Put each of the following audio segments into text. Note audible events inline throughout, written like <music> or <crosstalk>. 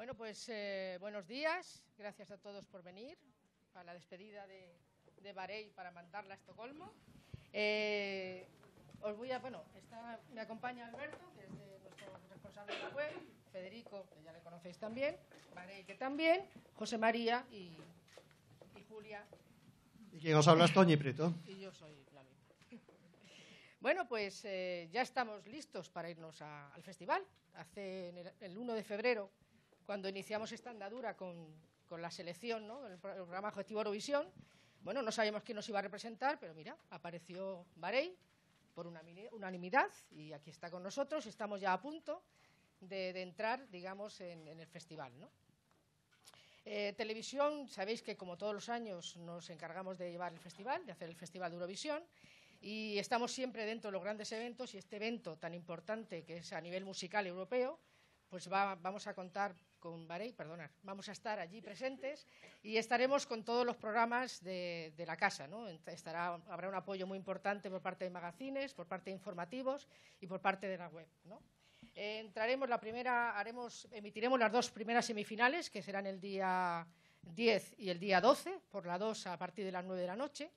Bueno, pues eh, buenos días. Gracias a todos por venir a la despedida de, de Barey para mandarla a Estocolmo. Eh, os voy a, bueno, me acompaña Alberto, que es nuestro responsable de la web, Federico, que ya le conocéis también, Barey, que también, José María y, Julia. Y quien os habla es Toñi Prieto. Y yo soy la misma. <laughs> Bueno, pues eh, ya estamos listos para irnos al festival. Hace el, 1 de febrero, cuando iniciamos esta andadura con, la selección, ¿no? el programa Objetivo Eurovisión, bueno, no sabíamos quién nos iba a representar, pero mira, apareció Barey por unanimidad y aquí está con nosotros. Estamos ya a punto de, entrar, digamos, en, el festival. Eh, televisión, sabéis que como todos los años nos encargamos de llevar el festival, de hacer el Festival de Eurovisión y estamos siempre dentro de los grandes eventos y este evento tan importante que es a nivel musical europeo, pues vamos a contar con Barey, perdonar, vamos a estar allí presentes y estaremos con todos los programas de, la casa. ¿no? Estará, habrá un apoyo muy importante por parte de magazines, por parte de informativos y por parte de la web. ¿no? Eh, entraremos la primera, haremos, emitiremos las dos primeras semifinales, que serán el día 10 y el día 12, por la 2 a partir de las 9 de la noche.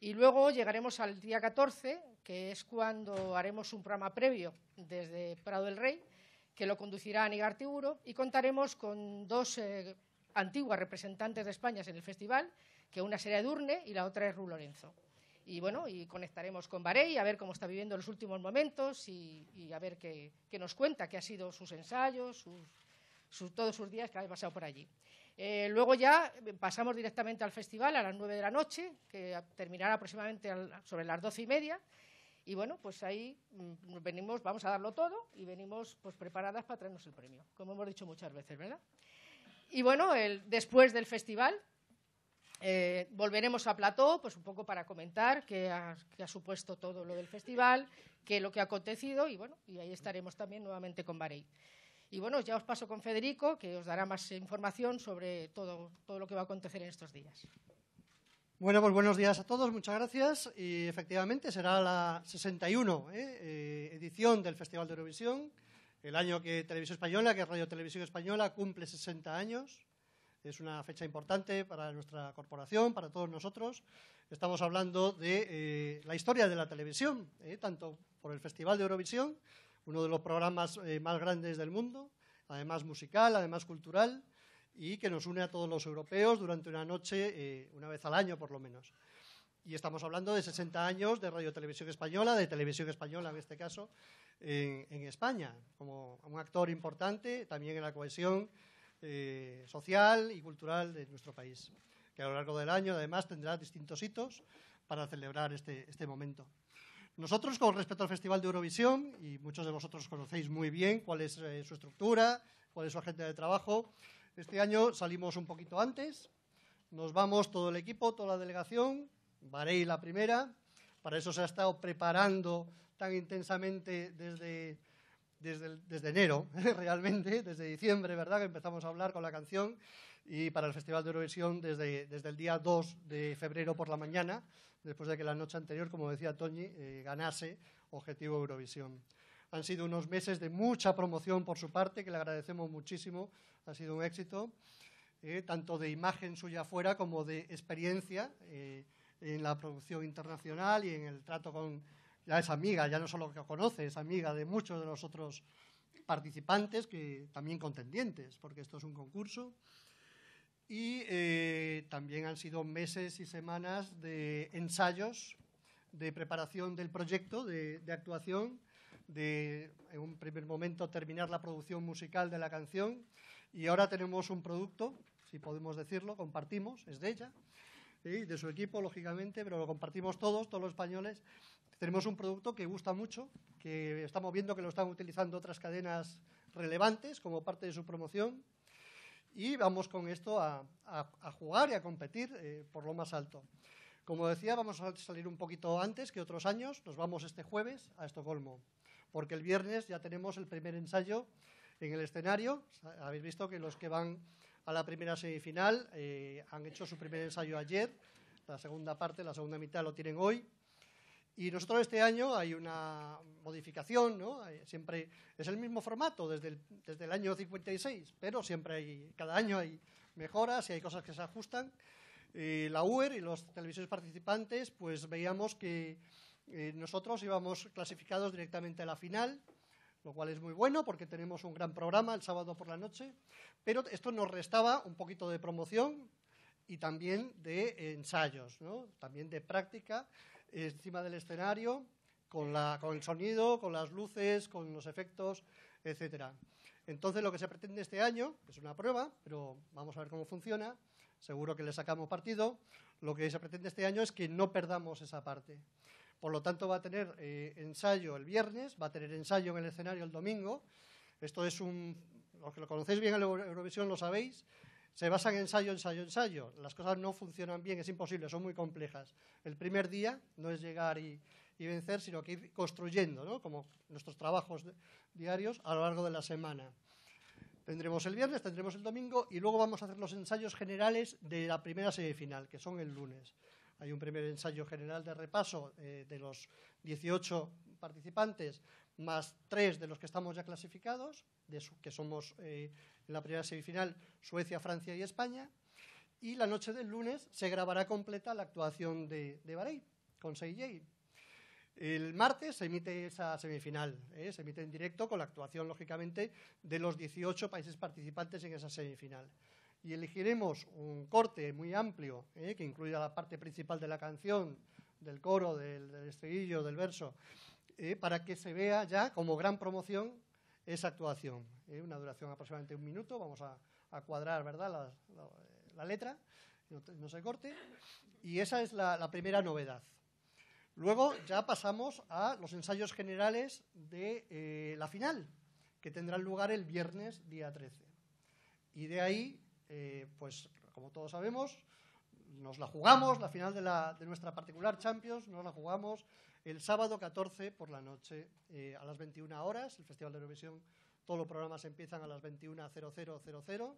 Y luego llegaremos al día 14, que es cuando haremos un programa previo desde Prado del Rey, que lo conducirá Anígar Tiburo, y contaremos con dos eh, antiguas representantes de España en el festival, que una será Edurne y la otra es Ru Lorenzo. Y bueno, y conectaremos con Barey a ver cómo está viviendo los últimos momentos y, a ver qué, nos cuenta, qué ha sido sus ensayos, todos sus días que ha pasado por allí. Eh, luego ya pasamos directamente al festival a las nueve de la noche, que terminará aproximadamente sobre las doce y media, y bueno, pues ahí mm, venimos, vamos a darlo todo y venimos pues preparadas para traernos el premio, como hemos dicho muchas veces, ¿verdad? Y bueno, el, después del festival eh, volveremos a Plató, pues un poco para comentar qué ha, supuesto todo lo del festival, qué es lo que ha acontecido y bueno, y ahí estaremos también nuevamente con Barey. Y bueno, ya os paso con Federico, que os dará más información sobre todo, todo lo que va a acontecer en estos días. Bueno, pues buenos días a todos, muchas gracias. Y efectivamente será la 61 ¿eh? Eh, edición del Festival de Eurovisión, el año que Televisión Española, que Radio Televisión Española, cumple 60 años. Es una fecha importante para nuestra corporación, para todos nosotros. Estamos hablando de eh, la historia de la televisión, tanto por el Festival de Eurovisión, uno de los programas más grandes del mundo, además musical, además cultural, y que nos une a todos los europeos durante una noche, eh, una vez al año por lo menos. Y estamos hablando de 60 años de Radio Televisión Española, de Televisión Española en este caso, en, España, como un actor importante también en la cohesión eh, social y cultural de nuestro país, que a lo largo del año además tendrá distintos hitos para celebrar este, este momento. Nosotros, con respecto al Festival de Eurovisión, y muchos de vosotros conocéis muy bien cuál es eh, su estructura, cuál es su agenda de trabajo, este año salimos un poquito antes, nos vamos todo el equipo, toda la delegación, Varey la primera, para eso se ha estado preparando tan intensamente desde, desde, enero, <laughs> realmente, desde diciembre, ¿verdad?, que empezamos a hablar con la canción, y para el Festival de Eurovisión desde, desde el día 2 de febrero por la mañana, después de que la noche anterior, como decía Toñi, eh, ganase Objetivo Eurovisión. Han sido unos meses de mucha promoción por su parte, que le agradecemos muchísimo. Ha sido un éxito, eh, tanto de imagen suya afuera como de experiencia eh, en la producción internacional y en el trato con. Ya amiga, ya no solo que conoce, es amiga de muchos de los otros participantes, que también contendientes, porque esto es un concurso. Y eh, también han sido meses y semanas de ensayos, de preparación del proyecto de, de actuación de, en un primer momento, terminar la producción musical de la canción y ahora tenemos un producto, si podemos decirlo, compartimos, es de ella, y de su equipo, lógicamente, pero lo compartimos todos, todos los españoles. Tenemos un producto que gusta mucho, que estamos viendo que lo están utilizando otras cadenas relevantes como parte de su promoción y vamos con esto a, jugar y a competir eh, por lo más alto. Como decía, vamos a salir un poquito antes que otros años. Nos vamos este jueves a Estocolmo porque el viernes ya tenemos el primer ensayo en el escenario. Habéis visto que los que van a la primera semifinal eh, han hecho su primer ensayo ayer, la segunda parte, la segunda mitad lo tienen hoy. Y nosotros este año hay una modificación, ¿no? Siempre es el mismo formato desde el, desde el año 56, pero siempre hay, cada año hay mejoras y hay cosas que se ajustan. Eh, la UER y los televisores participantes, pues veíamos que eh, nosotros íbamos clasificados directamente a la final, lo cual es muy bueno porque tenemos un gran programa el sábado por la noche, pero esto nos restaba un poquito de promoción y también de ensayos, ¿no? también de práctica encima del escenario, con, la, con el sonido, con las luces, con los efectos, etcétera. Entonces, lo que se pretende este año, es una prueba, pero vamos a ver cómo funciona, seguro que le sacamos partido, lo que se pretende este año es que no perdamos esa parte. Por lo tanto, va a tener eh, ensayo el viernes, va a tener ensayo en el escenario el domingo. Esto es un, los que lo conocéis bien en Eurovisión lo sabéis, se basa en ensayo, ensayo, ensayo. Las cosas no funcionan bien, es imposible, son muy complejas. El primer día no es llegar y, vencer, sino que ir construyendo, ¿no? como nuestros trabajos diarios a lo largo de la semana. Tendremos el viernes, tendremos el domingo y luego vamos a hacer los ensayos generales de la primera semifinal, que son el lunes. Hay un primer ensayo general de repaso eh, de los 18 participantes, más tres de los que estamos ya clasificados, que somos eh, en la primera semifinal Suecia, Francia y España. Y la noche del lunes se grabará completa la actuación de, de Bahrein con 6J. El martes se emite esa semifinal, ¿eh? se emite en directo con la actuación, lógicamente, de los 18 países participantes en esa semifinal. Y elegiremos un corte muy amplio, ¿eh? que incluya la parte principal de la canción, del coro, del, del estribillo, del verso, ¿eh? para que se vea ya como gran promoción esa actuación. Una duración aproximadamente un minuto, vamos a, cuadrar ¿verdad? La, letra, no, se corte. Y esa es la primera novedad. Luego ya pasamos a los ensayos generales de eh, la final, que tendrán lugar el viernes día 13. Y de ahí, eh, pues como todos sabemos, nos la jugamos, la final de, nuestra particular Champions, nos la jugamos el sábado 14 por la noche eh, a las 21 horas. El Festival de Eurovisión, todos los programas empiezan a las 21.0000.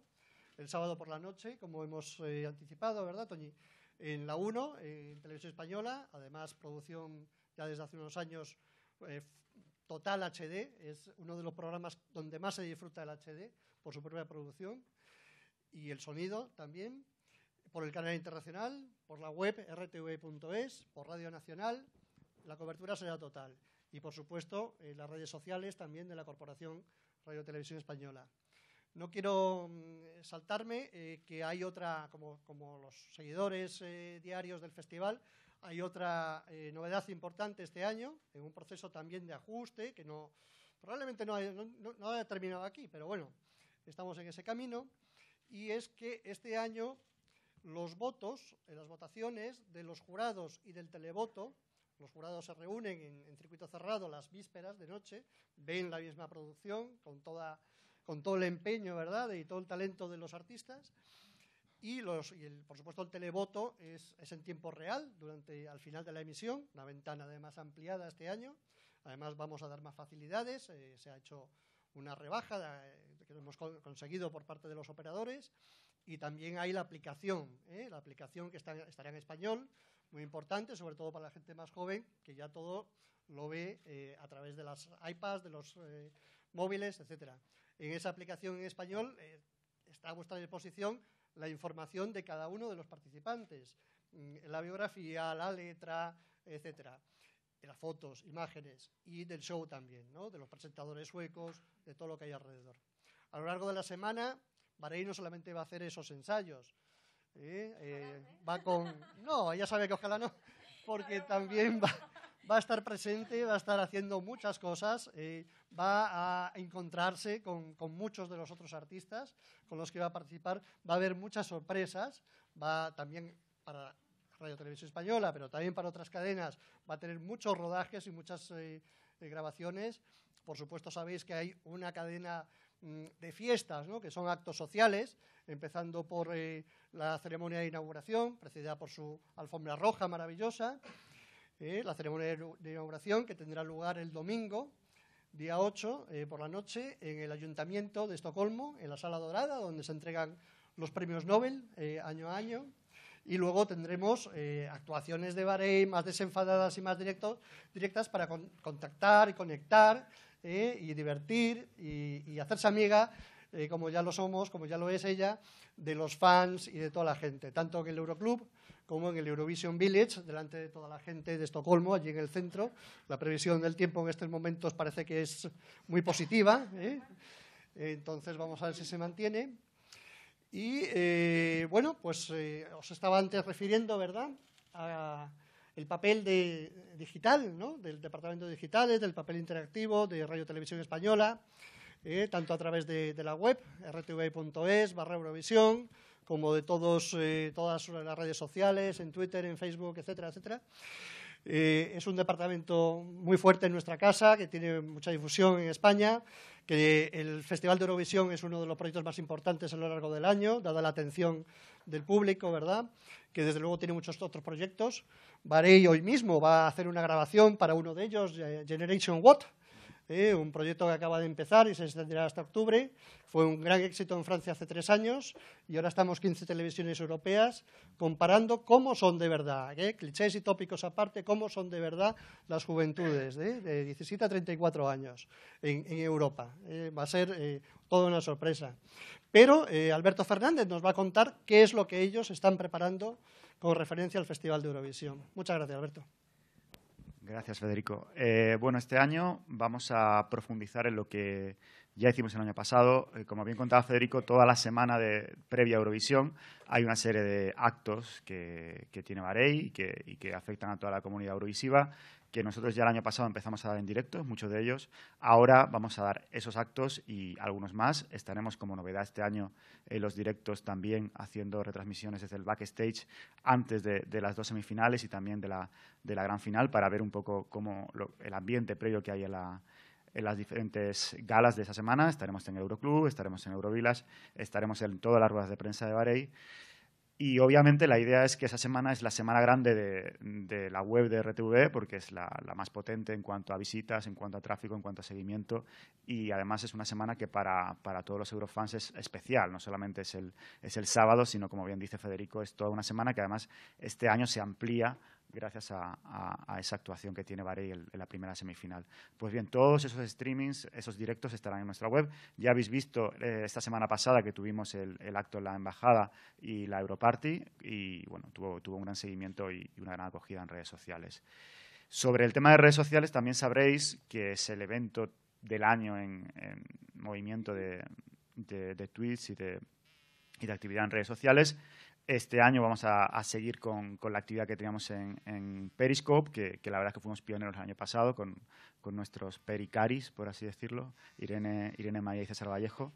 El sábado por la noche, como hemos anticipado, ¿verdad, Toñi? en la 1, en Televisión Española, además producción ya desde hace unos años eh, total HD, es uno de los programas donde más se disfruta el HD por su propia producción y el sonido también, por el canal internacional, por la web rtv.es, por Radio Nacional, la cobertura será total y por supuesto en las redes sociales también de la Corporación Radio Televisión Española. No quiero mm, saltarme eh, que hay otra, como, los seguidores eh, diarios del festival, hay otra eh, novedad importante este año, en un proceso también de ajuste, que no, probablemente no haya, no, terminado aquí, pero bueno, estamos en ese camino, y es que este año los votos, las votaciones de los jurados y del televoto, los jurados se reúnen en circuito cerrado las vísperas de noche, ven la misma producción con todo el empeño, ¿verdad?, y todo el talento de los artistas. Y, por supuesto el televoto es, es, en tiempo real durante al final de la emisión, una ventana además ampliada este año. Además vamos a dar más facilidades, eh, se ha hecho una rebaja eh, que hemos conseguido por parte de los operadores y también hay la aplicación, ¿eh? la aplicación que está, estará en español, muy importante, sobre todo para la gente más joven, que ya todo lo ve a través de las iPads, de los móviles, etcétera. En esa aplicación en español eh, está a vuestra disposición la información de cada uno de los participantes, mm, la biografía, la letra, etcétera, las fotos, imágenes y del show también, ¿no? de los presentadores suecos, de todo lo que hay alrededor. A lo largo de la semana, Bahrein no solamente va a hacer esos ensayos, ¿eh? Eh, va con... No, ya sabe que ojalá no, porque también va, a estar presente, va a estar haciendo muchas cosas, eh, va a encontrarse con, muchos de los otros artistas con los que va a participar, va a haber muchas sorpresas, va también para Radio Televisión Española, pero también para otras cadenas, va a tener muchos rodajes y muchas eh, grabaciones. Por supuesto, sabéis que hay una cadena de fiestas, ¿no? que son actos sociales, empezando por la ceremonia de inauguración, precedida por su alfombra roja maravillosa, eh, la ceremonia de inauguración que tendrá lugar el domingo, día 8, eh, por la noche, en el Ayuntamiento de Estocolmo, en la Sala Dorada, donde se entregan los premios Nobel eh, año a año. y luego tendremos eh, actuaciones de Bahrein más desenfadadas y más directas para contactar y conectar eh, y divertir y, hacerse amiga, eh, como ya lo somos, como ya lo es ella, de los fans y de toda la gente, tanto en el Euroclub como en el Eurovision Village, delante de toda la gente de Estocolmo, allí en el centro. La previsión del tiempo en estos momentos parece que es muy positiva. Entonces vamos a ver si se mantiene. Y eh, bueno, pues eh, os estaba antes refiriendo, ¿verdad?, a el papel de, digital, ¿no? del Departamento de Digitales, del papel interactivo de Radio Televisión Española, eh, tanto a través de, la web, rtv.es, barra Eurovisión, como de todos, todas las redes sociales, en Twitter, en Facebook, etcétera, etcétera. es un departamento muy fuerte en nuestra casa, que tiene mucha difusión en España que el Festival de Eurovisión es uno de los proyectos más importantes a lo largo del año, dada la atención del público, ¿verdad? Que desde luego tiene muchos otros proyectos. Barei hoy mismo va a hacer una grabación para uno de ellos, Generation What, ¿eh? un proyecto que acaba de empezar y se extenderá hasta octubre. Fue un gran éxito en Francia hace tres años y ahora estamos 15 televisiones europeas comparando cómo son de verdad, ¿eh? clichés y tópicos aparte, cómo son de verdad las juventudes ¿eh? de 17 a 34 años en, Europa. va a ser toda una sorpresa. Pero Alberto Fernández nos va a contar qué es lo que ellos están preparando con referencia al Festival de Eurovisión. Muchas gracias, Alberto. Gracias, Federico. Eh, bueno, este año vamos a profundizar en lo que ya hicimos el año pasado. Eh, como bien contaba Federico, toda la semana de previa Eurovisión hay una serie de actos que, tiene Barey y que afectan a toda la comunidad eurovisiva que nosotros ya el año pasado empezamos a dar en directo, muchos de ellos. Ahora vamos a dar esos actos y algunos más. Estaremos como novedad este año en los directos también haciendo retransmisiones desde el backstage antes de, las dos semifinales y también de la, de la gran final para ver un poco cómo el ambiente previo que hay en, en las diferentes galas de esa semana. Estaremos en Euroclub, estaremos en Eurovillas, estaremos en todas las ruedas de prensa de Bahrein y obviamente la idea es que esa semana es la semana grande de, la web de RTV porque es la, más potente en cuanto a visitas, en cuanto a tráfico, en cuanto a seguimiento. Y además es una semana que para, para todos los eurofans es especial, no solamente es el, es el sábado, sino como bien dice Federico, es toda una semana que además este año se amplía gracias a, esa actuación que tiene Barey en, la primera semifinal. Pues bien, todos esos streamings, esos directos estarán en nuestra web. Ya habéis visto eh, esta semana pasada que tuvimos el, acto en la Embajada y la Europarty y bueno, tuvo, un gran seguimiento y, una gran acogida en redes sociales. Sobre el tema de redes sociales también sabréis que es el evento del año en, movimiento de, tweets y de, y de actividad en redes sociales. Este año vamos a, seguir con, la actividad que teníamos en, Periscope, que, la verdad es que fuimos pioneros el año pasado con, nuestros pericaris, por así decirlo, Irene, Irene y César Vallejo.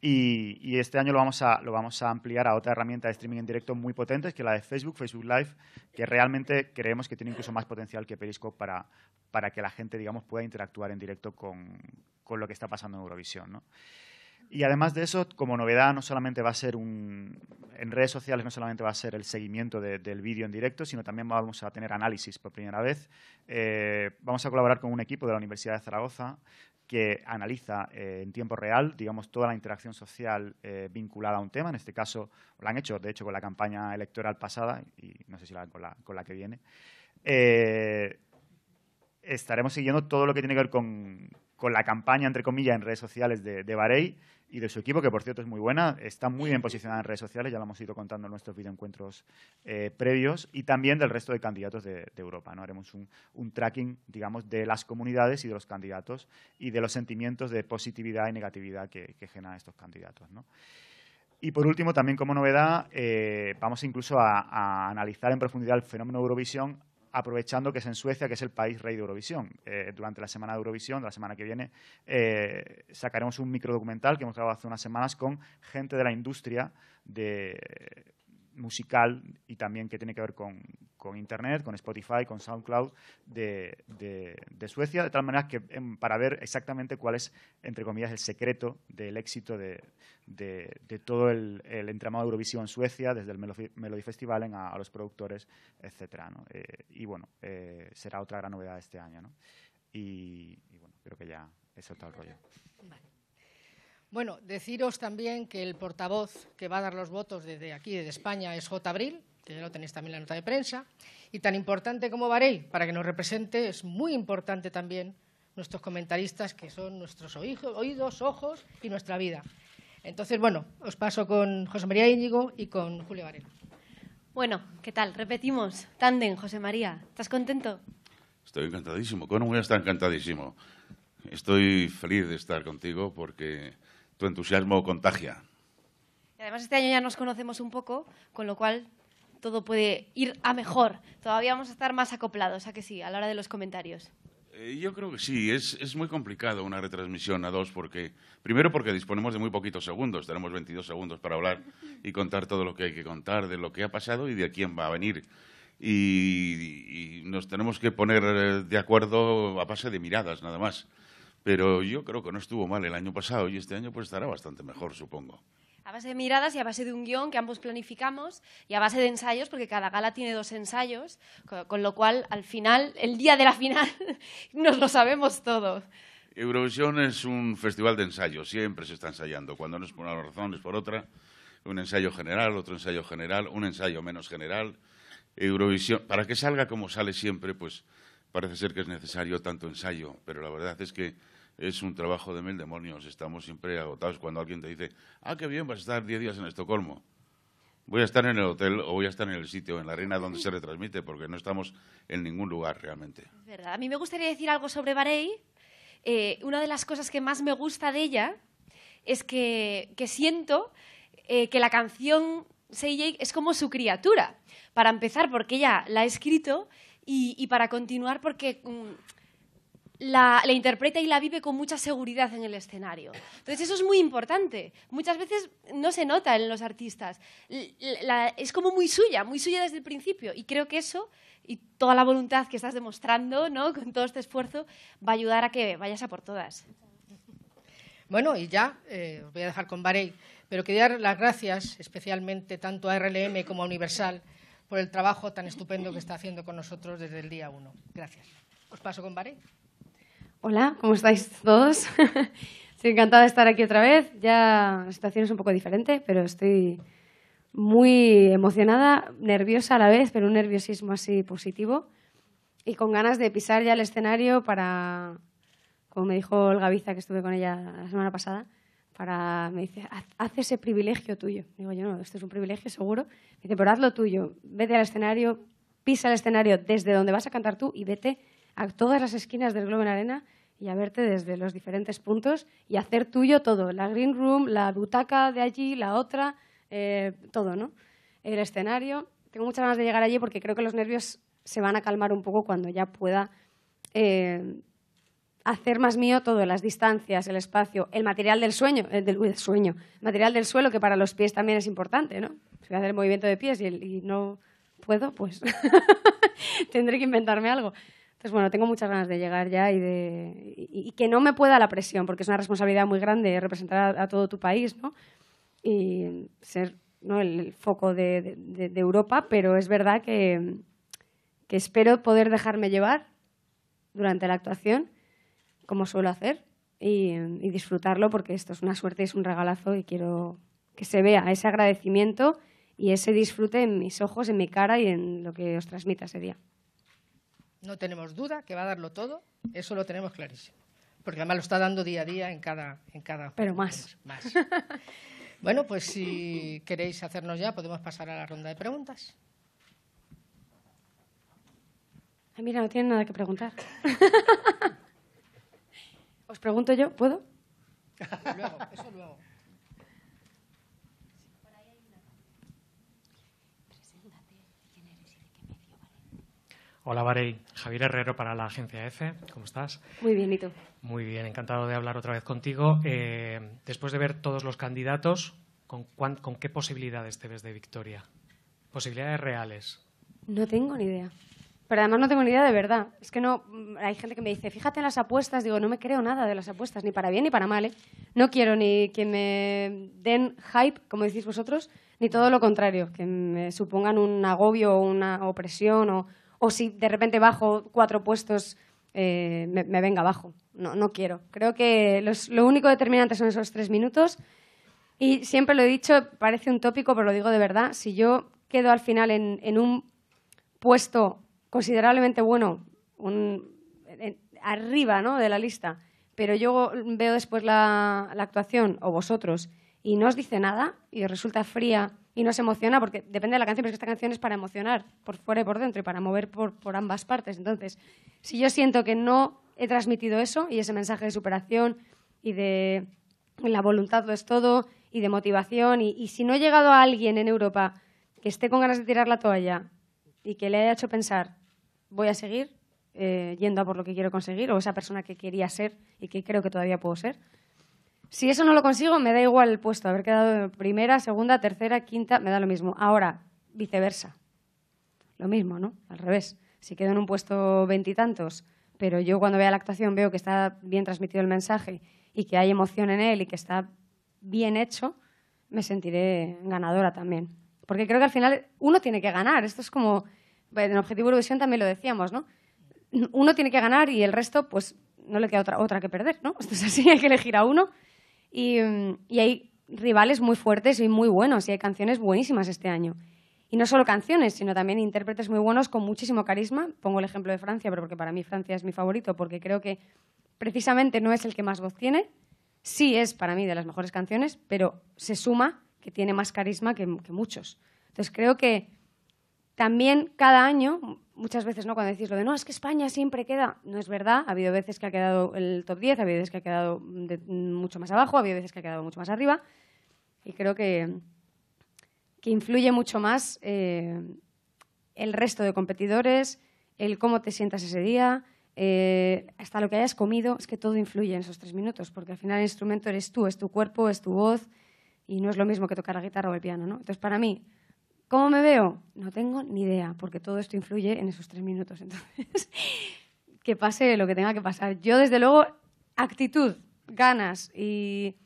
Y, este año lo vamos, a, ampliar a otra herramienta de streaming en directo muy potente, que es la de Facebook, Facebook Live, que realmente creemos que tiene incluso más potencial que Periscope para, para que la gente digamos, pueda interactuar en directo con, con lo que está pasando en Eurovisión. ¿no? Y además de eso, como novedad, no solamente va a ser un. En redes sociales no solamente va a ser el seguimiento del vídeo en directo, sino también vamos a tener análisis por primera vez. Eh, vamos a colaborar con un equipo de la Universidad de Zaragoza que analiza eh, en tiempo real, digamos, toda la interacción social eh, vinculada a un tema. En este caso, lo han hecho, de hecho, con la campaña electoral pasada y no sé si la, con, la, con la que viene. estaremos siguiendo todo lo que tiene que ver con, con la campaña, entre comillas, en redes sociales de, de y de su equipo, que por cierto es muy buena, está muy bien posicionada en redes sociales, ya lo hemos ido contando en nuestros videoencuentros eh, previos, y también del resto de candidatos de, Europa. ¿no? Haremos un, tracking, digamos, de las comunidades y de los candidatos y de los sentimientos de positividad y negatividad que, generan estos candidatos. Y por último, también como novedad, eh, vamos incluso a, a, analizar en profundidad el fenómeno Eurovisión aprovechando que es en Suecia, que es el país rey de Eurovisión. Eh, durante la semana de Eurovisión, la semana que viene, eh, sacaremos un microdocumental que hemos grabado hace unas semanas con gente de la industria de musical y también que tiene que ver con, Internet, con Spotify, con SoundCloud de, Suecia, de tal manera que em, para ver exactamente cuál es, entre comillas, el secreto del éxito de, todo el, entramado de Eurovisión en Suecia, desde el Melody Festival a, los productores, etcétera. Eh, y bueno, eh, será otra gran novedad este año. Y, bueno, creo que ya he soltado el rollo. Bueno, deciros también que el portavoz que va a dar los votos desde aquí, desde España, es J. Abril, que ya lo tenéis también en la nota de prensa. Y tan importante como Varey, para que nos represente, es muy importante también nuestros comentaristas, que son nuestros oídos, ojos y nuestra vida. Entonces, bueno, os paso con José María Íñigo y con Julio Varela. Bueno, ¿qué tal? Repetimos. Tanden, José María. ¿Estás contento? Estoy encantadísimo. ¿Cómo voy a estar encantadísimo? Estoy feliz de estar contigo porque tu entusiasmo contagia. Y además este año ya nos conocemos un poco, con lo cual todo puede ir a mejor. Todavía vamos a estar más acoplados, ¿a que sí? A la hora de los comentarios. Eh, yo creo que sí, es, es, muy complicado una retransmisión a dos porque, primero porque disponemos de muy poquitos segundos, tenemos 22 segundos para hablar y contar todo lo que hay que contar de lo que ha pasado y de quién va a venir. Y, y nos tenemos que poner eh, de acuerdo a base de miradas nada más. Pero yo creo que no estuvo mal el año pasado y este año pues estará bastante mejor, supongo a base de miradas y a base de un guion que ambos planificamos y a base de ensayos, porque cada gala tiene dos ensayos, con, lo cual al final, el día de la final, <laughs> nos lo sabemos todo. Eurovisión es un festival de ensayos, siempre se está ensayando, cuando no es por una razón, es por otra. Un ensayo general, otro ensayo general, un ensayo menos general. Eurovisión, para que salga como sale siempre, pues parece ser que es necesario tanto ensayo, pero la verdad es que es un trabajo de mil demonios. Estamos siempre agotados cuando alguien te dice, ah, qué bien, vas a estar diez días en Estocolmo. Voy a estar en el hotel o voy a estar en el sitio, en la arena donde se retransmite, porque no estamos en ningún lugar realmente. Es verdad. A mí me gustaría decir algo sobre Barei. Eh, una de las cosas que más me gusta de ella es que, siento eh, que la canción Say es como su criatura. Para empezar, porque ella la ha escrito y, para continuar, porque la, interpreta y la vive con mucha seguridad en el escenario. Entonces eso es muy importante. Muchas veces no se nota en los artistas. es como muy suya, muy suya desde el principio. Y creo que eso y toda la voluntad que estás demostrando ¿no? con todo este esfuerzo va a ayudar a que vayas a por todas. Bueno, y ya eh, os voy a dejar con Barey, pero quería dar las gracias especialmente tanto a RLM como a Universal por el trabajo tan estupendo que está haciendo con nosotros desde el día uno. Gracias. Os paso con Barey. Hola, ¿cómo estáis todos? <laughs> estoy encantada de estar aquí otra vez. Ya la situación es un poco diferente, pero estoy muy emocionada, nerviosa a la vez, pero un nerviosismo así positivo y con ganas de pisar ya el escenario para, como me dijo Olga Viza, que estuve con ella la semana pasada, para, me dice, haz, ese privilegio tuyo. Digo yo, no, esto es un privilegio seguro. Me dice, pero haz lo tuyo, vete al escenario, pisa el escenario desde donde vas a cantar tú y vete a todas las esquinas del Globo en Arena y a verte desde los diferentes puntos y hacer tuyo todo, la green room, la butaca de allí, la otra, eh, todo, ¿no? El escenario. Tengo muchas ganas de llegar allí porque creo que los nervios se van a calmar un poco cuando ya pueda eh, hacer más mío todo, las distancias, el espacio, el material del sueño, el del, sueño, material del suelo que para los pies también es importante, ¿no? Si voy a hacer el movimiento de pies y, y no puedo, pues <laughs> tendré que inventarme algo. Entonces, bueno, tengo muchas ganas de llegar ya y, de, y, que no me pueda la presión, porque es una responsabilidad muy grande representar a, todo tu país ¿no? y ser ¿no? el, foco de, Europa, pero es verdad que, espero poder dejarme llevar durante la actuación, como suelo hacer, y, y, disfrutarlo, porque esto es una suerte, es un regalazo y quiero que se vea ese agradecimiento y ese disfrute en mis ojos, en mi cara y en lo que os transmita ese día. No tenemos duda que va a darlo todo, eso lo tenemos clarísimo. Porque además lo está dando día a día en cada. En cada Pero más. más. <laughs> bueno, pues si queréis hacernos ya, podemos pasar a la ronda de preguntas. Ay, mira, no tienen nada que preguntar. <laughs> Os pregunto yo, ¿puedo? luego, eso luego. Hola, Varey. Javier Herrero para la agencia EFE. ¿Cómo estás? Muy bien, ¿y tú? Muy bien, encantado de hablar otra vez contigo. Eh, después de ver todos los candidatos, ¿con, ¿con qué posibilidades te ves de victoria? ¿Posibilidades reales? No tengo ni idea. Pero además no tengo ni idea de verdad. Es que no. Hay gente que me dice, fíjate en las apuestas. Digo, no me creo nada de las apuestas, ni para bien ni para mal. ¿eh? No quiero ni que me den hype, como decís vosotros, ni todo lo contrario, que me supongan un agobio o una opresión o, o si de repente bajo cuatro puestos, eh, me, venga abajo. No, no quiero. Creo que lo único determinante son esos tres minutos. Y siempre lo he dicho, parece un tópico, pero lo digo de verdad, si yo quedo al final en, un puesto considerablemente bueno, arriba ¿no? de la lista, pero yo veo después la, la, actuación, o vosotros, y no os dice nada, y os resulta fría y no se emociona, porque depende de la canción, pero es que esta canción es para emocionar por fuera y por dentro, y para mover por, por ambas partes. Entonces, si yo siento que no he transmitido eso, y ese mensaje de superación y de la voluntad lo es todo, y de motivación, y, y si no he llegado a alguien en Europa que esté con ganas de tirar la toalla y que le haya hecho pensar, voy a seguir, eh, yendo a por lo que quiero conseguir o esa persona que quería ser y que creo que todavía puedo ser. Si eso no lo consigo, me da igual el puesto, haber quedado primera, segunda, tercera, quinta, me da lo mismo. Ahora, viceversa. Lo mismo, ¿no? Al revés. Si quedo en un puesto veintitantos, pero yo cuando vea la actuación veo que está bien transmitido el mensaje y que hay emoción en él y que está bien hecho, me sentiré ganadora también. Porque creo que al final uno tiene que ganar. Esto es como, en Objetivo Eurovisión también lo decíamos, ¿no? uno tiene que ganar y el resto, pues no le queda otra, otra que perder, ¿no? Esto es así, <laughs> hay que elegir a uno. Y, y, hay rivales muy fuertes y muy buenos, y hay canciones buenísimas este año. Y no solo canciones, sino también intérpretes muy buenos con muchísimo carisma. Pongo el ejemplo de Francia, pero porque para mí Francia es mi favorito, porque creo que precisamente no es el que más voz tiene. Sí es para mí de las mejores canciones, pero se suma que tiene más carisma que, que muchos. Entonces creo que también cada año, muchas veces, ¿no? Cuando decís lo de no, es que España siempre queda, no es verdad. Ha habido veces que ha quedado el top 10, ha habido veces que ha quedado mucho más abajo, ha habido veces que ha quedado mucho más arriba. Y creo que, que influye mucho más eh, el resto de competidores, el cómo te sientas ese día, eh, hasta lo que hayas comido. Es que todo influye en esos tres minutos, porque al final el instrumento eres tú, es tu cuerpo, es tu voz, y no es lo mismo que tocar la guitarra o el piano, ¿no? Entonces, para mí, ¿Cómo me veo? No tengo ni idea, porque todo esto influye en esos tres minutos. <laughs> Entonces, que pase lo que tenga que pasar. Yo, desde luego, actitud, ganas y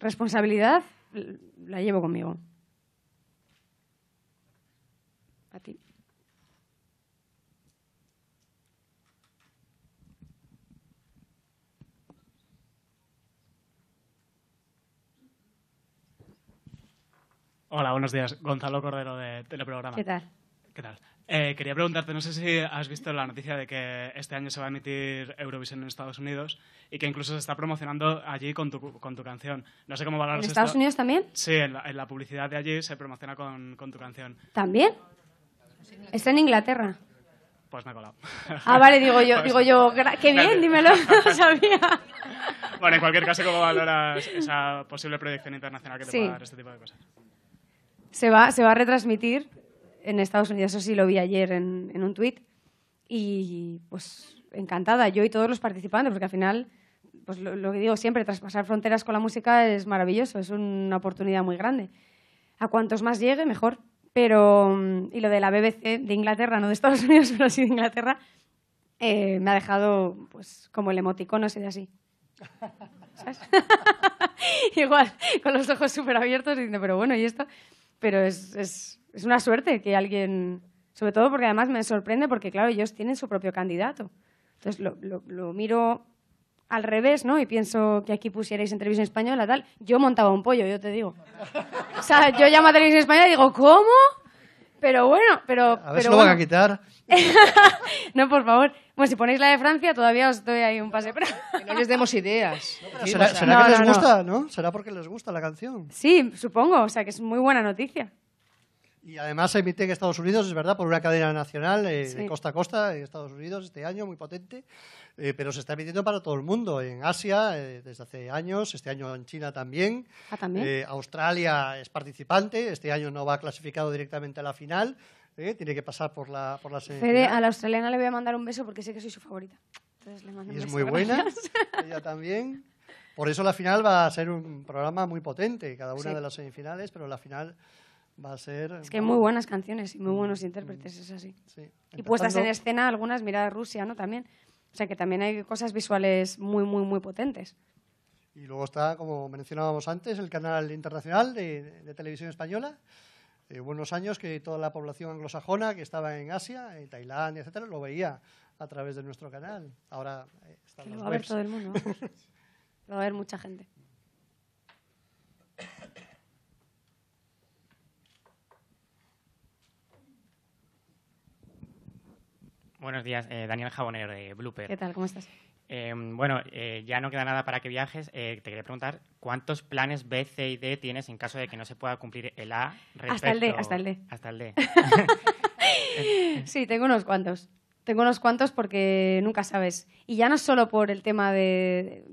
responsabilidad la llevo conmigo. A ti. Hola, buenos días. Gonzalo Cordero de Teleprograma. ¿Qué tal? ¿Qué tal? Eh, quería preguntarte, no sé si has visto la noticia de que este año se va a emitir Eurovisión en Estados Unidos y que incluso se está promocionando allí con tu, con tu canción. No sé cómo valoras ¿En Estados Unidos también? Sí, en la, publicidad de allí se promociona con, con tu canción. ¿También? Está en Inglaterra. Pues me he colado. Ah, vale, digo yo, <laughs> pues digo yo, qué bien, dímelo, <laughs> no <laughs> sabía. Bueno, en cualquier caso, ¿cómo valoras esa posible proyección internacional que te pueda dar este tipo de cosas? Se va, se va a retransmitir en Estados Unidos, eso sí lo vi ayer en, en un tuit, y pues encantada, yo y todos los participantes, porque al final, pues lo, que digo siempre, traspasar fronteras con la música es maravilloso, es una oportunidad muy grande. A cuantos más llegue, mejor. Pero, y lo de la BBC de Inglaterra, no de Estados <laughs> Unidos, pero sí de Inglaterra, eh, me ha dejado pues como el emoticono ese de así. ¿Sabes? <laughs> Igual, con los ojos súper abiertos, diciendo, pero bueno, ¿y esto? Pero es, es, es, una suerte que alguien, sobre todo porque además me sorprende porque, claro, ellos tienen su propio candidato. Entonces lo, lo, miro al revés, ¿no? Y pienso que aquí pusierais en televisión española, tal. Yo montaba un pollo, yo te digo. O sea, yo llamo a televisión española y digo, ¿cómo? Pero bueno, pero... A ver si lo van a quitar. <laughs> no, por favor. Bueno, si ponéis la de Francia, todavía os doy ahí un pase. Pero... <laughs> Que no les demos ideas. ¿Será, que les gusta, no? ¿Será porque les gusta la canción? Sí, supongo. O sea, que es muy buena noticia. Y además se emite en Estados Unidos, es verdad, por una cadena nacional eh, de costa a costa en Estados Unidos este año, muy potente. Eh, pero se está emitiendo para todo el mundo. En Asia, eh, desde hace años, este año en China también. Ah, también. Australia es participante, este año no va clasificado directamente a la final, tiene que pasar por la, por la Fede, a la australiana le voy a mandar un beso porque sé que soy su favorita. Entonces le mando y es muy buena, <laughs> ella también. Por eso la final va a ser un programa muy potente, cada una de las semifinales, pero la final va a ser... Es que hay muy buenas canciones y muy buenos intérpretes, es así. Y puestas en escena algunas, mira Rusia, ¿no? También. O sea que también hay cosas visuales muy, muy, muy potentes. Y luego está, como mencionábamos antes, el canal internacional de, televisión española. Eh, buenos años que toda la población anglosajona que estaba en Asia, en Tailandia, etcétera, lo veía a través de nuestro canal. Ahora eh, lo va a ver todo el mundo. <laughs> lo va a ver mucha gente. Buenos días, eh, Daniel Jabonero de Blooper. ¿Qué tal? ¿Cómo estás? Eh, bueno, eh, ya no queda nada para que viajes. Eh, te quería preguntar, ¿cuántos planes B, C y D tienes en caso de que no se pueda cumplir el A respecto... Hasta el D, hasta el D. Hasta el D. <laughs> Sí, tengo unos cuantos. Tengo unos cuantos porque nunca sabes. Y ya no solo por el tema de...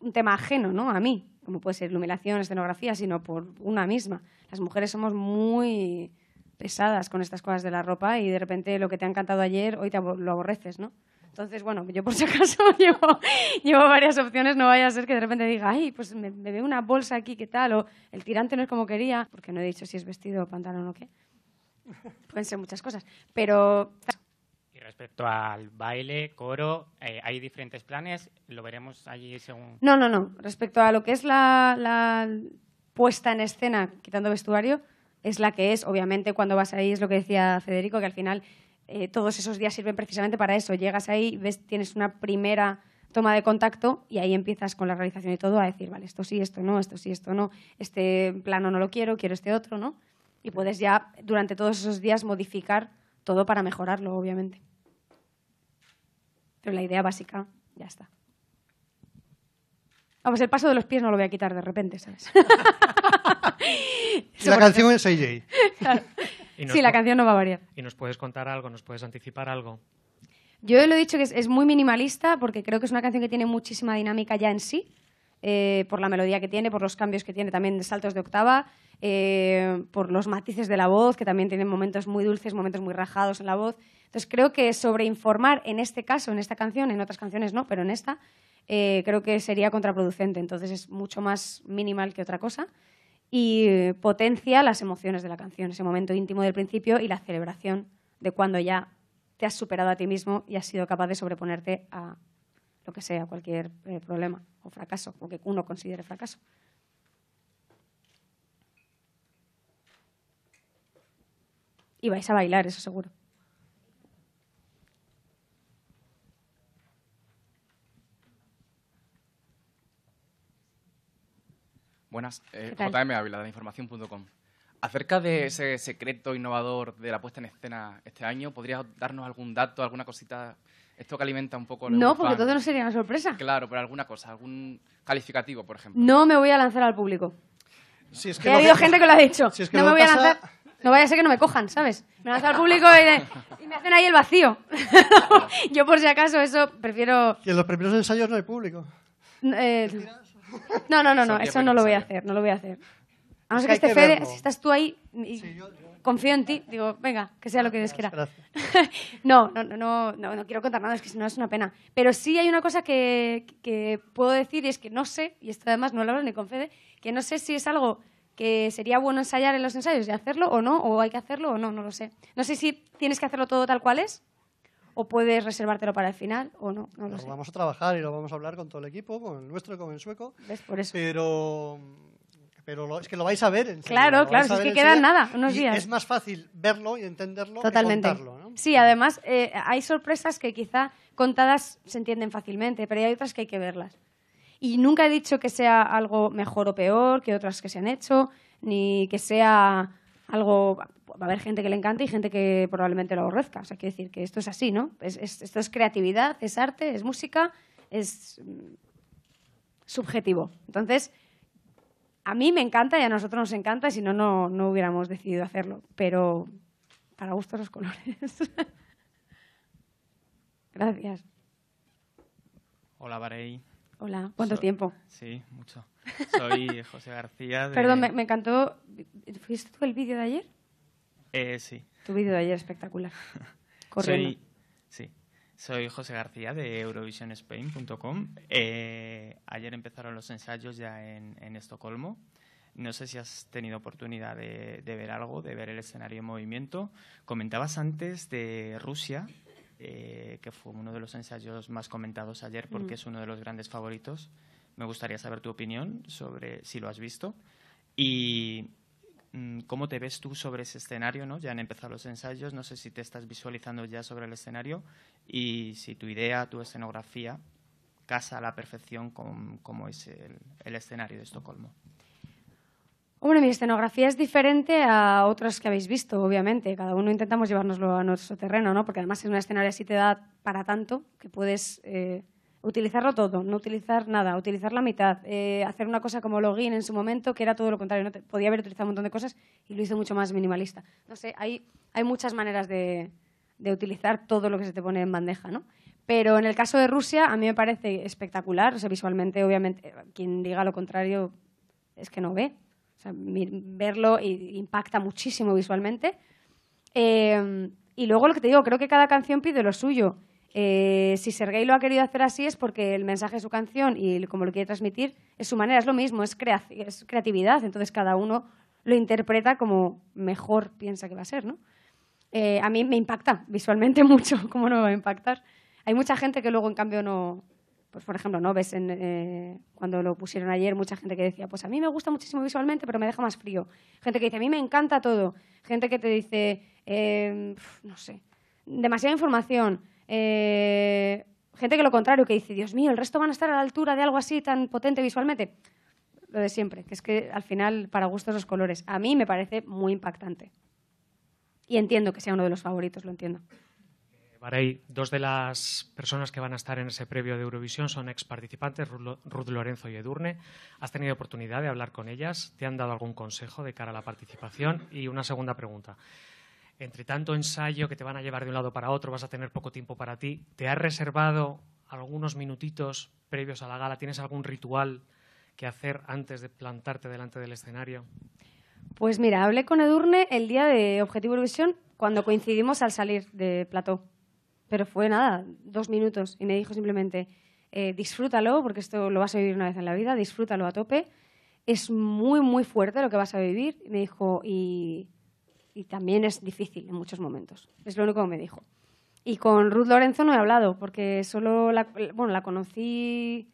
un tema ajeno, ¿no? A mí, como puede ser iluminación, escenografía, sino por una misma. Las mujeres somos muy pesadas con estas cosas de la ropa y de repente lo que te ha encantado ayer, hoy te abo- lo aborreces, ¿no? Entonces, bueno, yo por si acaso <laughs> llevo, llevo varias opciones, no vaya a ser que de repente diga, ay, pues me, me veo una bolsa aquí, ¿qué tal? O el tirante no es como quería, porque no he dicho si es vestido o pantalón o qué. Pueden ser muchas cosas. Pero Y respecto al baile, coro, eh, hay diferentes planes. Lo veremos allí según... No, no, no. Respecto a lo que es la, la puesta en escena, quitando vestuario, es la que es. Obviamente, cuando vas ahí, es lo que decía Federico, que al final eh, todos esos días sirven precisamente para eso. Llegas ahí, ves, tienes una primera toma de contacto y ahí empiezas con la realización y todo a decir, vale, esto sí, esto no, esto sí, esto no, este plano no lo quiero, quiero este otro, ¿no? Y puedes ya durante todos esos días modificar todo para mejorarlo, obviamente. Pero la idea básica ya está. Vamos, el paso de los pies no lo voy a quitar de repente, ¿sabes? <laughs> La canción es AJ. <laughs> Sí, la canción no va a variar. ¿Y nos puedes contar algo? ¿Nos puedes anticipar algo? Yo lo he dicho que es, es muy minimalista porque creo que es una canción que tiene muchísima dinámica ya en sí, eh, por la melodía que tiene, por los cambios que tiene también de saltos de octava, eh, por los matices de la voz, que también tienen momentos muy dulces, momentos muy rajados en la voz. Entonces creo que sobreinformar en este caso, en esta canción, en otras canciones no, pero en esta, eh, creo que sería contraproducente. Entonces es mucho más minimal que otra cosa y potencia las emociones de la canción, ese momento íntimo del principio y la celebración de cuando ya te has superado a ti mismo y has sido capaz de sobreponerte a lo que sea, cualquier eh, problema o fracaso, o que uno considere fracaso. Y vais a bailar, eso seguro. Buenas, eh. JM Ávila, de información.com. Acerca de ese secreto innovador de la puesta en escena este año, ¿podrías darnos algún dato, alguna cosita? Esto que alimenta un poco el No, porque todo no sería una sorpresa. Claro, pero alguna cosa, algún calificativo, por ejemplo. No me voy a lanzar al público. Si es Que ha habido que- gente que lo ha dicho. si es que no me voy a lanzar. No vaya a ser que no me cojan, ¿sabes? Me lanzo al público y, de- y me hacen ahí el vacío. <laughs> Yo, por si acaso, eso prefiero. Y en los primeros ensayos no hay público. eh, no, no, no, no, eso no lo voy a hacer, no lo voy a hacer. A no ser que esté Fede, si estás tú ahí, y confío en ti, digo, venga, que sea lo que Dios quiera. <laughs> No, no, no, no, no, no quiero contar nada, es que si no es una pena. Pero sí hay una cosa que, que puedo decir y es que no sé, y esto además no lo hablo ni con Fede, que no sé si es algo que sería bueno ensayar en los ensayos y hacerlo o no, o hay que hacerlo o no, no lo sé. No sé si tienes que hacerlo todo tal cual es o puedes reservártelo para el final o no, no lo Lo sé. vamos a trabajar y lo vamos a hablar con todo el equipo, con el nuestro y con el sueco. ¿Ves? Por eso. Pero, pero lo- es que lo vais a ver. enseguida, Claro, claro, si es que quedan nada, unos días. Es más fácil verlo y entenderlo Totalmente. que contarlo. ¿no? Sí, además eh, hay sorpresas que quizá contadas se entienden fácilmente, pero hay otras que hay que verlas. Y nunca he dicho que sea algo mejor o peor que otras que se han hecho, ni que sea algo... Va a haber gente que le encante y gente que probablemente lo aborrezca. O sea, quiero decir que esto es así, ¿no? Es- es- esto es creatividad, es arte, es música, es mm, subjetivo. Entonces, a mí me encanta y a nosotros nos encanta, y si no, no, no hubiéramos decidido hacerlo. Pero para gustos los colores. <laughs> Gracias. Hola, Barey. Hola, ¿cuánto So- tiempo? Sí, mucho. Soy José García de... Perdón, me, me encantó. ¿Fuiste tú el vídeo de ayer? Eh, sí. Tu vídeo de ayer espectacular. <laughs> Corriendo. Soy, sí. Soy José García de EurovisionSpain.com. Eh, ayer empezaron los ensayos ya en, en Estocolmo. No sé si has tenido oportunidad de, de ver algo, de ver el escenario en movimiento. Comentabas antes de Rusia, eh, que fue uno de los ensayos más comentados ayer porque Mm. es uno de los grandes favoritos. Me gustaría saber tu opinión sobre si lo has visto. Y mm, cómo te ves tú sobre ese escenario, ¿no? Ya han empezado los ensayos, no sé si te estás visualizando ya sobre el escenario y si tu idea, tu escenografía casa a la perfección con cómo es el, escenario de Estocolmo. Hombre, mi escenografía es diferente a otras que habéis visto, obviamente. Cada uno intentamos llevárnoslo a nuestro terreno, ¿no? Porque además es una escenario así te da para tanto que puedes eh, utilizarlo todo, no utilizar nada, utilizar la mitad, eh, hacer una cosa como login en su momento, que era todo lo contrario. ¿no? Te- podía haber utilizado un montón de cosas y lo hizo mucho más minimalista. No sé, hay, hay muchas maneras de, de utilizar todo lo que se te pone en bandeja, ¿no? Pero en el caso de Rusia, a mí me parece espectacular. O sea, visualmente, obviamente, quien diga lo contrario es que no ve. O sea, verlo impacta muchísimo visualmente. Eh, y luego lo que te digo, creo que cada canción pide lo suyo. Eh, si Sergei lo ha querido hacer así es porque el mensaje de su canción y como lo quiere transmitir es su manera, es lo mismo, es, crea- es creatividad. Entonces cada uno lo interpreta como mejor piensa que va a ser, ¿no? Eh, a mí me impacta visualmente <laughs> mucho, ¿cómo no me va a impactar? Hay mucha gente que luego, en cambio, no... Pues, por ejemplo, ¿no? Ves en, eh, cuando lo pusieron ayer, mucha gente que decía, pues a mí me gusta muchísimo visualmente, pero me deja más frío. Gente que dice, a mí me encanta todo. Gente que te dice, eh, no sé, demasiada información. Eh, gente que lo contrario, que dice, Dios mío, el resto van a estar a la altura de algo así tan potente visualmente. Lo de siempre, que es que al final, para gustos los colores. A mí me parece muy impactante. Y entiendo que sea uno de los favoritos, lo entiendo. Barey, dos de las personas que van a estar en ese previo de Eurovisión son ex participantes, Ruth Lorenzo y Edurne. ¿Has tenido oportunidad de hablar con ellas? ¿Te han dado algún consejo de cara a la participación? Y una segunda pregunta. Entre tanto ensayo que te van a llevar de un lado para otro, vas a tener poco tiempo para ti. ¿Te has reservado algunos minutitos previos a la gala? ¿Tienes algún ritual que hacer antes de plantarte delante del escenario? Pues mira, hablé con Edurne el día de Objetivo Eurovisión cuando coincidimos al salir de plató. Pero fue nada, dos minutos. Y me dijo simplemente, eh, disfrútalo, porque esto lo vas a vivir una vez en la vida, disfrútalo a tope. Es muy, muy fuerte lo que vas a vivir. Y me dijo, y, y también es difícil en muchos momentos. Es lo único que me dijo. Y con Ruth Lorenzo no he hablado, porque solo la, bueno, la conocí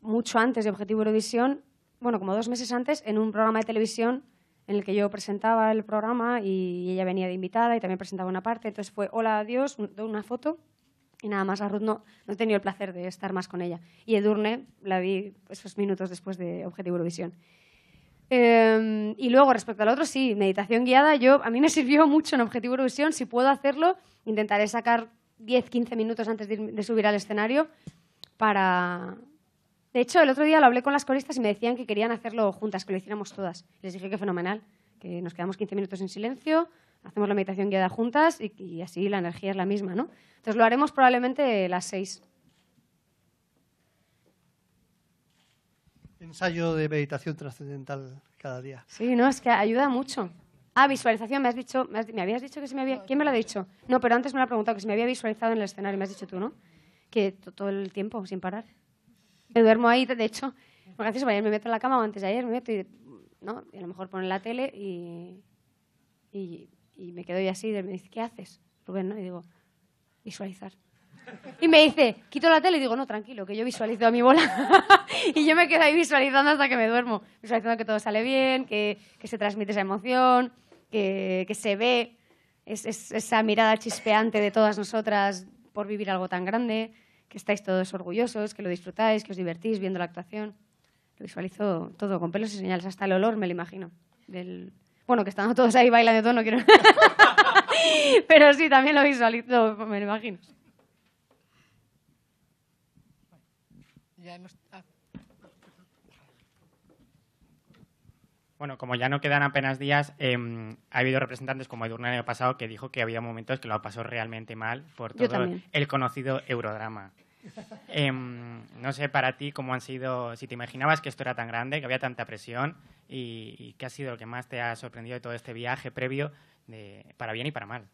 mucho antes de Objetivo Eurovisión, bueno, como dos meses antes, en un programa de televisión en el que yo presentaba el programa y ella venía de invitada y también presentaba una parte. Entonces fue, hola, adiós, doy una foto y nada más. A Ruth no, no he tenido el placer de estar más con ella. Y Edurne la vi esos minutos después de Objetivo Eurovisión. Eh, y luego, respecto al otro, sí, meditación guiada, yo, a mí me sirvió mucho en Objetivo Eurovisión. Si puedo hacerlo, intentaré sacar 10, 15 minutos antes de, ir- de subir al escenario para... De hecho, el otro día lo hablé con las coristas y me decían que querían hacerlo juntas, que lo hiciéramos todas. Les dije que fenomenal, que nos quedamos 15 minutos en silencio, hacemos la meditación guiada juntas y, y así la energía es la misma, ¿no? Entonces lo haremos probablemente las 6. Ensayo de meditación trascendental cada día. Sí, no, es que ayuda mucho. Ah, visualización, me has dicho, me, has- me habías dicho que se me había... ¿Quién me lo ha dicho? No, pero antes me lo ha preguntado, que si me había visualizado en el escenario, me has dicho tú, ¿no? Que to- todo el tiempo, sin parar. Me duermo ahí, de hecho, porque ayer me meto en la cama o antes de ayer me meto y, ¿no? y a lo mejor ponen la tele y, y, y me quedo ahí así, y me dice, ¿qué haces, Rubén? ¿no? Y digo, visualizar. Y me dice, quito la tele y digo, no, tranquilo, que yo visualizo a mi bola. <laughs> y yo me quedo ahí visualizando hasta que me duermo. Visualizando que todo sale bien, que, se transmite esa emoción, que, que se ve es, es- esa mirada chispeante de todas nosotras por vivir algo tan grande, que estáis todos orgullosos, que lo disfrutáis, que os divertís viendo la actuación. Lo visualizo todo, con pelos y señales, hasta el olor me lo imagino. Del... Bueno, que estando todos ahí bailando todo, no quiero... <laughs> Pero sí, también lo visualizo, me lo imagino. Ya hemos- ah, Bueno, como ya no quedan apenas días, em, ha habido representantes como Edurne el año pasado que dijo que había momentos que lo pasó realmente mal por todo el conocido eurodrama. Em, no sé para ti cómo han sido, si te imaginabas que esto era tan grande, que había tanta presión y, y qué ha sido lo que más te ha sorprendido de todo este viaje previo, de, para bien y para mal.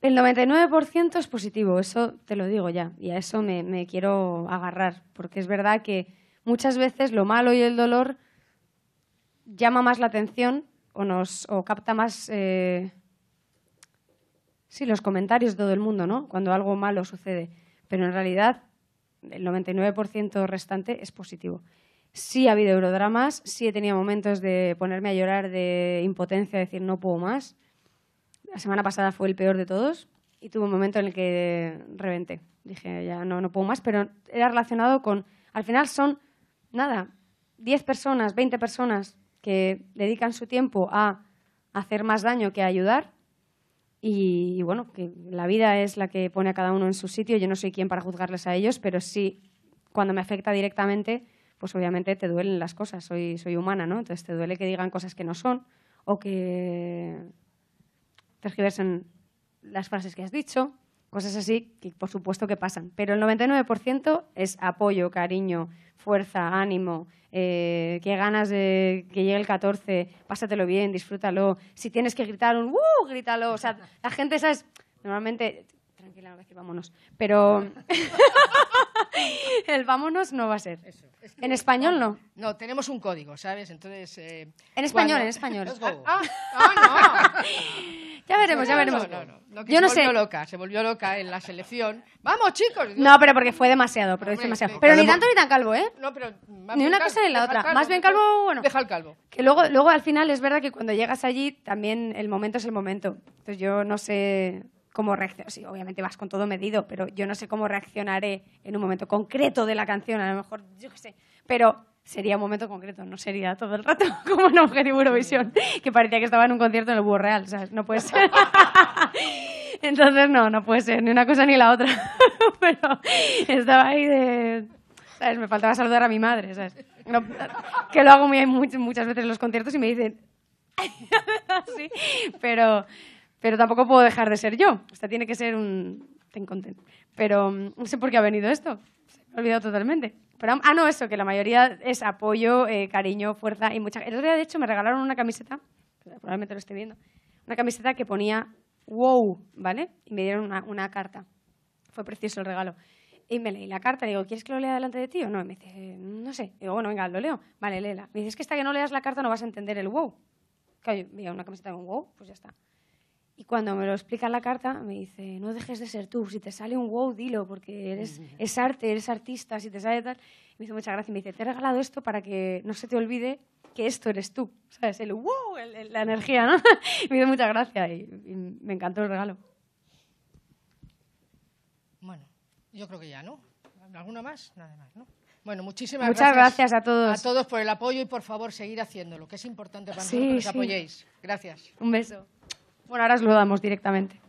El 99% es positivo, eso te lo digo ya, y a eso me, quiero agarrar, porque es verdad que muchas veces lo malo y el dolor llama más la atención o, nos, o capta más eh, sí, los comentarios de todo el mundo, ¿no? Cuando algo malo sucede. Pero en realidad el 99% restante es positivo. Sí ha habido eurodramas, sí he tenido momentos de ponerme a llorar de impotencia, de decir no puedo más. La semana pasada fue el peor de todos y tuve un momento en el que reventé. Dije, ya no, no puedo más, pero era relacionado con... Al final son, nada, 10 personas, 20 personas que dedican su tiempo a hacer más daño que a ayudar. Y, bueno, que la vida es la que pone a cada uno en su sitio. Yo no soy quien para juzgarles a ellos, pero sí, cuando me afecta directamente, pues obviamente te duelen las cosas. Soy, soy humana, ¿no? Entonces te duele que digan cosas que no son o que tergiversen las frases que has dicho, cosas así que por supuesto que pasan. Pero el 99% es apoyo, cariño, fuerza, ánimo, eh, qué ganas de que llegue el 14, pásatelo bien, disfrútalo. Si tienes que gritar un ¡uh! grítalo. O sea, la gente, ¿sabes? Normalmente, tranquila, no vámonos, pero <laughs> el vámonos no va a ser. en español no. No, tenemos un código, ¿sabes? Entonces. eh, En español, cuando- en español. Ah, ah, no. <laughs> Ya veremos, ya veremos. No, no, no. Yo se no volvió sé. loca, se volvió loca en la selección. ¡Vamos, chicos! No, pero porque fue demasiado, pero Hombre, demasiado. Pero ni tanto ni tan calvo, ¿eh? No, pero más Ni bien una cosa ni la deja el otra. calvo, Más bien deja- calvo, bueno. Deja el calvo. Que luego, luego al final es verdad que cuando llegas allí también el momento es el momento. Entonces yo no sé cómo reaccionar. Sí, obviamente vas con todo medido, pero yo no sé cómo reaccionaré en un momento concreto de la canción. A lo mejor, yo qué sé. Pero sería un momento concreto, no sería todo el rato <laughs> como en Objetivo Eurovisión, que parecía que estaba en un concierto en el Búho Real, ¿sabes? No puede ser. <laughs> Entonces no, no puede ser ni una cosa ni la otra. <laughs> pero estaba ahí de... ¿Sabes? Me faltaba saludar a mi madre, ¿sabes? No, que lo hago muy, muchas veces en los conciertos y me dicen... así, pero, pero tampoco puedo dejar de ser yo. O sea, tiene que ser un... Ten content. Pero mm, no sé por qué ha venido esto. Se me ha olvidado totalmente. Pero, ah, no, eso, que la mayoría es apoyo, eh, cariño, fuerza y mucha... El otro día, de hecho, me regalaron una camiseta, probablemente lo esté viendo, una camiseta que ponía wow, ¿vale? Y me dieron una, una carta. Fue precioso el regalo. Y me leí la carta, le digo, ¿quieres que lo lea delante de ti o no? Y me dice, no sé. Digo, bueno, venga, lo leo. Vale, léela. Me dice, es que hasta que no leas la carta no vas a entender el wow. Claro, yo una camiseta con wow, pues ya está. Y cuando me lo explica en la carta, me dice, no dejes de ser tú. Si te sale un wow, dilo, porque eres, es arte, eres artista, si te sale tal. Me hizo mucha gracia y me dice, te he regalado esto para que no se te olvide que esto eres tú. ¿Sabes? El wow, el- el- la energía, ¿no? <laughs> me hizo mucha gracia y, y me encantó el regalo. Bueno, yo creo que ya, ¿no? ¿Alguna más? Nada más, ¿no? Bueno, muchísimas Muchas gracias a todos. A todos por el apoyo y por favor seguir haciéndolo, que es importante para Sí, nosotros que sí. apoyéis. Gracias. Un beso. Bueno, ahora os lo damos directamente.